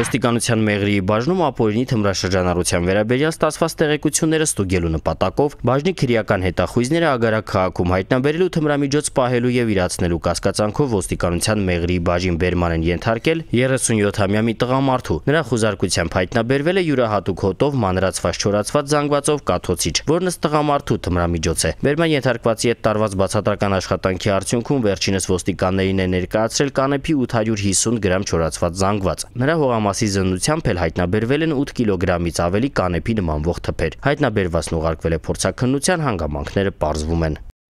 Ոստիկանության Մեղրիի բաժնում ապօրինի թմրաշրջանառության վերաբերյալ ստացված տեղեկությունները ստուգելու նպատակով բաժնի քրեական հետախույզները Ագարակ քաղաքում հայտնաբերելու թմրամիջոց պահելու եւ իրացնելու կասկածանքով ոստիկանության Մեղրիի բաժին բերման են ենթարկել 37-ամյա մի տղամարդու։ Նրա խուզարկությամբ հայտնաբերվել է յուրահատուկ հոտով մանրացված չորացված զանգվածով կաթոցիչ, որն ըստ տղամարդու թմրամիջոց է։ Բերման ենթարկվածի հետ տարված բացատրական աշխատանքի արդյունքում վերջինս ոստիկաններին է ներկայացրել կանեփի 850 գրամ չորացված զանգված։ Նրա հողամասի զննությամբ էլ հայտնաբերվել են 8 կիլոգրամից ավելի կանեփի նմանվող թփեր։ Հայտնաբերվածն ուղարկվել է փորձաքննության, հանգամանքները պարզվում են։